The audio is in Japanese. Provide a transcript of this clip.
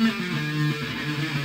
なるほど。